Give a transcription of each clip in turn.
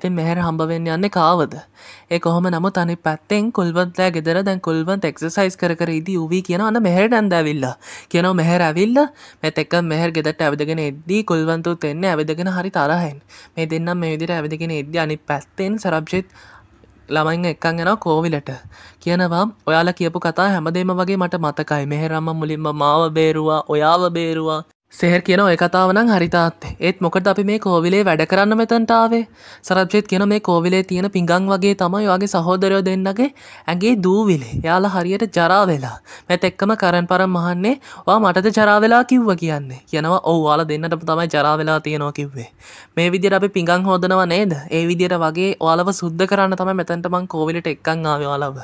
ඉතින් මෙහෙර හම්බවෙන්න යන්න කාවද? ඒ කොහොම නමුත් අනි පැත්තෙන් කුල්වන්තෑ ගෙදර දැන් කුල්වන් එක්සසයිස් කර කර ඉදී වී කියන අන්න මෙහට ඇන්ද ඇවිල්ල කියනව මෙහැර ඇවිල්ල. මෙත එක් මෙහර ගෙදට ඇවිදගෙන එද්දී කුල්වන්තුත් එන්න ඇවිදගෙන හරි තරහෙන්. මේ දෙන්නම් මේ විදිර ඇවිදගෙන එද්‍ය අනි පැත්තෙන් සරබ්ජිත් ළමයින් එක්කන් ගෙන කෝවිලට. කියනවා ඔයාලා කියපු කතා හැමදේම වගේ මට මතකයි. මෙහෙරම්ම මුලින්ම මාව බේරුවා ඔයාව බේරුවා. සෙහර කියන ඔය කතාවනම් හරිතාත්තේ ඒත් මොකට අපි මේ කෝවිලේ වැඩ කරන්න මෙතන්ටාවේ සරබ්ජෙත් කියන මේ කෝවිලේ තියෙන පිඟං වගේ තමයි වගේ සහෝදරයෝ දෙන්නගේ ඇගේ දූවිලේ. යාලා හරියට ජරා වෙලා. මෙත් එක්කම කරන් පරම් මහන්නේ වා මටද ජරා වෙලා කිව්ව? කියන්නේ. කියනවා ඔව් වාලා දෙන්නට තමයි ජරා වෙලා තියෙනවා කිව්වේ. මේ විදිහට අපි පිඟං හොදනවා නේද? ඒ විදිහට වගේ ඔයාලව සුද්ධ කරන්න තමයි මෙතනට මං කෝවිලට එක්කන් ආවේ ඔයාලව.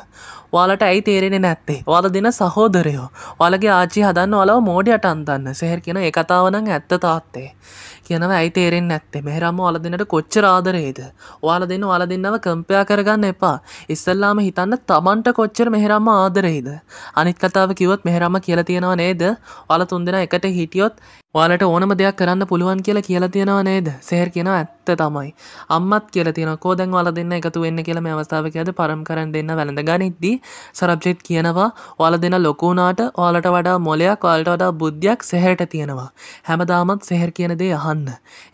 ඔයාලට ඇයි තේරෙන්නේ නැත්තේ? ඔයාලා දෙන සහෝදරයෝ. ඔයාලගේ ආච්චි හදන්න ඔයාලව මෝඩයට අන්දන්න. සෙහර කියන ඒ කතාවනම් ඇත්ත තාත්තේ. කියනව ඇයි තේරෙන් නැත්තේ? මෙහරම්ම ඔල දෙන්නට කොච්චර ආදරේද? ඔයාල දෙන්න ඔයාල දෙන්නව කම්පයා කරගන්න එපා. ඉස්සල්ලාම හිතන්න තමන්ට කොච්චර මෙහරම්ම ආදරෙහිද අනිත් කතාව කිවොත් මෙහරම්ම කියල තියෙනවා නේද? ඔයාල තුන්දෙන එකට හිටියොත් ඔයාලට ඕනම දෙයක් කරන්න පුළුවන් කියලා කියලා තියෙනවා නේද? සෙහර කියෙන ඇත්ත තමයි. අම්මත් කියල තියන කෝදැන් වල දෙන්න එකතු වෙන්න කියලා මේ අවස්ථාවකද පරම් කරන්න දෙන්න වැළඳ ගනිද්දී? සරබ්ජෙත් කියනවා ඔයාල දෙන ලොකුනාට ඔයාලට වඩා මොලයක් ඔයාලට වඩා බුද්ධයක් සෙහට තියෙනවා. හැමදාමත් සෙහර කියන දේ අහන්න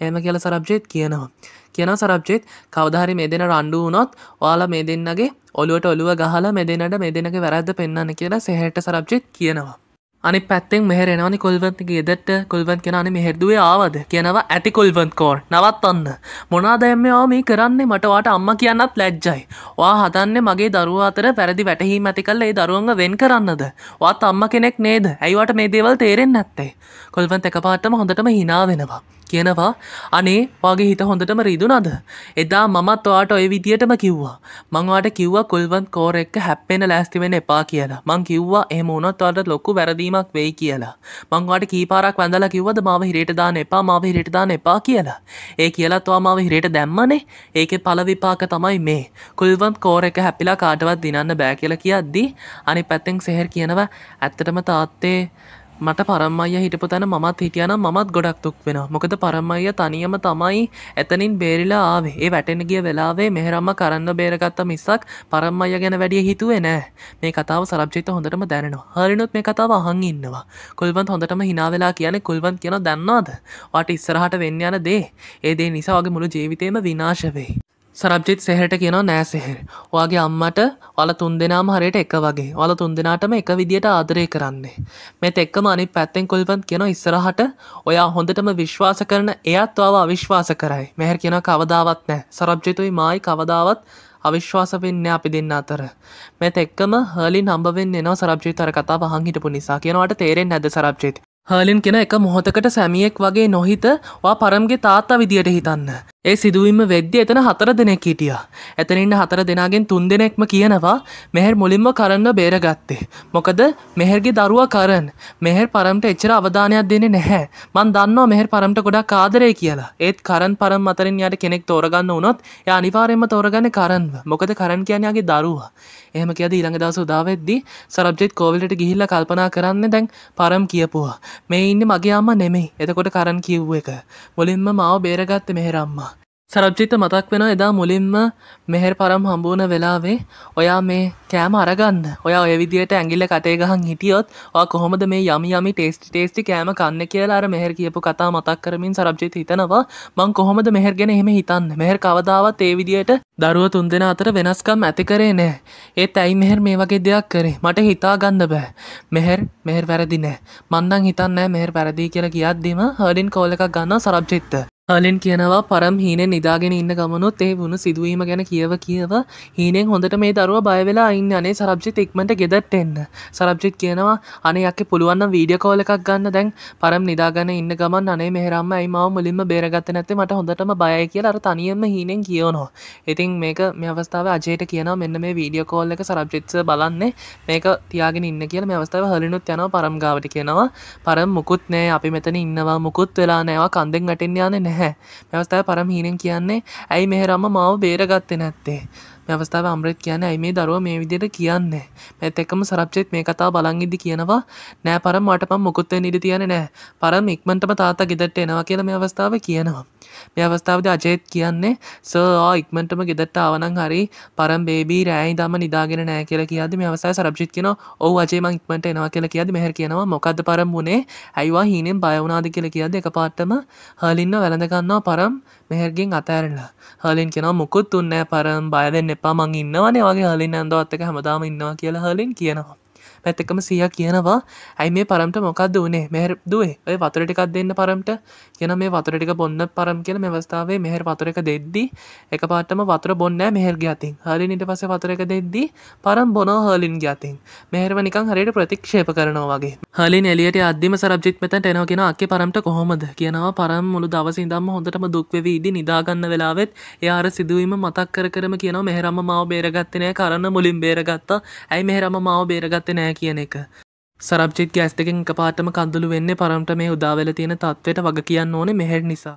එම කියල සරබ්ජෙත් කියනවා. කියන සරබ්ජෙත් කවධහරි මේ දෙන රණ්ඩු වනොත් ඔයාලා මේ දෙන්නගේ ඔලුවට ඔළුව ගහලා මෙ දෙනට මේ දෙනක වැරද්ද පෙන්න්න කියලා සෙහට සරබ්ජෙත් කියනවා. අනි පැත්තෙන් මෙහරෙනවනි කොල්වන්තගේ ගෙදට කොල්වන් කෙනන මෙහෙරදුවේ ආවද? කියනවා ඇති කොල්වන්ත් කෝර් නවත්තන්න. මොනාදැම්මවා මේ කරන්නේ? මටවාට අම්ම කියන්නත් ලැජ්ජයි. වා හදන්න මගේ දරුව අතර පැරදි වැටහීම ඇති කල්ල ඒ දරුවන්ග වෙන් කරන්නද? වත් අම්ම කෙනෙක් නේද? ඇයිවට මේ දේවල් තේරෙන් නැත්තේ? කොල්වන් එක පාටම හොඳටම හිනා වෙනවා. කියනවා අනේ වගේ හිත හොඳටම රිදුනද එදා මමත් ඔයාට ඔය විදියටම කිව්වා. මංවාට කිව්වා කුල්වන් කෝර එක්ක හැප්පෙන ලෑස්තිවෙන එපා කියලා. මං කිව්වා එහම උනත් අට ලොක්කු වැරදීමක් වෙයි කියලා. මංවාට කීපාරක් වැඳලා කිව්වද මාව හිරට දාන එපා මාව හිරට දාන එපා කියලා. ඒ කියලත්වා මාව හිරට දැම්මනේ. ඒක පලවිපාක තමයි මේ. කුල්වන් කෝර එක හැපිලා කාටවත් දිනන්න බෑ කියලා කියද්දී අනි පැත්තෙන් සෙහෙර කියනවා ඇත්තටම තාත්තේ මට පරම්මය හිටපු තැන මත් හිටියනම් මත් ගොඩක් තුක් වෙන මොකද පරම්මය තනියම තමයි එතනින් බේරිලා ආවේ. ඒ වැටෙන ගිය වෙලාවේ මෙහරම්ම කරන්න බේරගත්ත මිස්සක් පරම්මය ගැන වැඩිය හිතුවේ නෑ මේ කතාව සරබ්ජිත හොඳටම දැනවා හරිනුත් මේ කතාව අහන් ඉන්නවා. කොල්වන් හොඳටම හිනාවෙලා කියන කොල්වන් කියන දන්නවාද? වාට ඉස්සරහට වෙන්න යන දේ. ඒ දේ නිසා වගේ මුළු ජීවිතයම විනාශවෙයි සරබ්ජිත් සෙහට කියනවා නෑසෙහෙර ඔයාගේ අම්මට ඔල තුන් දෙනාම හරියට එක වගේ. ඔල තුන් දෙනාටම එක විදියට ආදරය කරන්නේ. මෙත් එක්කම අනි පැත්තෙන් කොල්පන් කියන ඉස්සරහට ඔයා හොඳටම විශ්වාස කරන එයත් ඔව අවිශ්වාස කරයි. මෙහැර කියන කවදාවත් නෑ. සරබ්ජිතුයි මයි කවදාවත් අවිශ්වාස වෙන්න අපි දෙන්න අතර. මෙත එක්කම හලින් හම්බවෙන්න එනවා සරබ්ජිතර කතා වහන් හිටපු නිසා. කියනවට තේරෙන් නැද සරබ්ජිත? හලින් කෙන එක මොහොතකට සැමියෙක් වගේ නොහිත වා පරම්ගේ තාත්තා විදියට හිතන්න. ඒ සිදුවීම වෙද්‍ය එතන හතර දෙනෙක් හිටිය. එතනන්න හතර දෙනාගෙන් තුන් දෙනෙක්ම කියනවා මෙහෙර මුලින්ම කරන්න බේරගත්තේ. මොකද මෙහෙරගේ දරුව කරන්න මෙහෙර පරම්ට එච්චර අවධානයක් දෙන්නේ නැහැ. මන් දන්නවා මෙහෙර පරම්ට ගොඩක් කාදරය කියලා. ඒත් කරන් පරම් අතරින් යට කෙනෙක් තෝරගන්න වුණොත් යා අනිවාර්යෙන්ම තෝරගන්න කරන්ව. මොකද කරන් කියන්නේගේ දරුවා. එහෙම කියද ඊළඟ දවස උදාවෙද්දී සරබ්ජෙත් කෝවිලට ගිහිල්ලා කල්පනා කරන්න දැන් පරම් කියපුවා. මේ ඉන්න මගේ අම්ම නෙමෙයි. එතකොට කරන් කිව්ව එක. මුලින්ම මාව බේරගත්තේ මෙහෙරම්මා. සරබ්ජිත මතක් වෙන එදා මුලින්ම මෙහෙර පරම් හම්බුවන වෙලාවේ ඔයා මේ කෑම අරගන්න. ඔය ඔය විදියට ඇගිල්ල කටේ ගහන් හිටියොත් කොහොමද මේ යම යමි ටේස්ටි ටේස්ටි කෑම කන්න කියලා අර මෙහෙර කියපු කතා මතක් කරමින් සරබ්ජිත හිතනවා මං කොහොමද මෙහෙරගෙන එහෙම හිතන්න? මෙහෙර කවදාවත් ඒ විදියට දරුව තුන් දෙෙන අතර වෙනස්කම් ඇති කරේ නෑ ඒත් ඇයි මෙහෙර මේ වගේ දෙයක් කරේ? මට හිතා ගන්න බෑ. මෙහෙර මෙහෙර වැරදි නෑ. මන්නං හිතන්න මෙහෙර පැරදිී කියලා කියද්දිම හඩින් කෝල එකක් ගන්න සරබ්ජිත්ත හලින් කියනවා පරම් හීනෙන් නිදාගෙන ඉන්න ගමනොත් ඒ වුණු සිදුවීම ගැන කියව කියව හීනෙන් හොඳට මේ දරුව බයවෙලා ඉන්න. අනේ සරබ්ජිත ඉක්මට ගෙදට එන්න. සරබ්ජිත් කියනවා අනේ යක්ක පුළුවන්න වීඩිය කෝල එකක් ගන්න. දැන් පරම් නිදාගන්න ඉන්න ගමන් අනේ මෙහරම්ම අයිමාව මුලින්ම බේරගත්ත නැත්තේ මට හොඳටම බයයි කියලා අර තනියම හීනෙන් කියවනවා. ඉතින් මේක මේ අවස්ථාව අජයට කියනවා මෙන්න මේ වීඩියෝ කෝල් එක සරබ්ජිත්ස බලන්නේ. මේක තියාගෙන ඉන්න කියලා මේ අවස්ථාව හලිනුත් යනවා පරම් ගාවට. කියනවා පරම් මුකුත් නෑ. අපි මෙතන ඉන්නවා. මුකුත් වෙලා නෑවා කන්දෙන් වැටෙන් යන්නේ නැහැ. නැහැ. මෙවස්ථාව පරම හීනෙන් කියන්නේ ඇයි මෙහෙරම්ම මාව බේරගත්තේ නැත්තේ? මේ අවස්ථාව අම්රත් කියන්න ඇයි මේ දරුව මේ විදියට කියන්නේ. මෙත් එක්කම සරප්චෙත් මේ කතා බලන් ඉදි කියනවා නෑ පරම් මට පම් මොකුත් වෙන්න ඉඩ තියෙන නෑ. පරම් ඉක්මනටම තාත්තා ගෙදරට එනවා කියලා මේ අවස්ථාවේ කියනවා. මේ අවස්ථාවද අජයත් කියන්නේ සෝ ඉක්මටම ගෙදට ආවනං හරි. පරම් බේබී රෑයි දම නිදාගෙන නෑ කියලා කියද මේ අවසාය සරප්ජිත් කියන ඔහු අජේම ඉක්මට එනවා කියලා කියද මෙහර කියනවා මොකක්ද පරම් වුණේ ඇයිවා හීනෙන් බයවුනාද කියලා කියද එක පාට්ටම හලින්න වැළඳගන්නවා පරම්. මෙහරගෙන් අතෑරලා. හලින් කෙන මුකුත් උන්නෑ පරම්. බයදෙන් එපා මං ඉන්නවනේ වගේ හලින් ඇඳවත්තක හැමදාම ඉන්නවා කියලා හලින් කියනවා. පැත්තකම සිය කියනවා. ඇයි මේ පරමට මොකක්ද වනේ මෙහර දුවේ. ඔය වතුර ටිකක් දෙන්න පරමට කියන මේ වතුර ටික බොන්න පරම් කියන මේ අවස්ථාවේ මෙහර වතුර එක දෙද්දි එක පාටම වතුර බොන්න මෙහර ගතින් හලිනිට පස වතුර එක දෙද්දි පරම් බොනෝ හලින් ගතින් මෙහරව නිකං හරියට ප්‍රතික්ෂේප කරනවා වගේ. හලින් එලියට අධ්‍යම සරබ්ජිත් මෙත එනගෙන අක්ක පරමට කොහොමද? කියනවා පරම් මුළු දවසිදම්ම හොඳටම දුක්වෙවීදී නිදාගන්න වෙලාවෙත් එයාර සිදුවීම මතක් කර කරම කියන මෙහරම මාව බේරගත්තනය කරන්න මුලින් බේරගත්තා. ඇයි මෙහරම මාව බේරගත්ත නෑ කියන එක. සරබ්ජිත් ගෑස් දෙකින් එක පාටම කඳුළු වෙන්න පරමට මේ උදාවෙල තියෙන තත්වයට වග කියන්න ඕනේ මෙහෙර නිසා.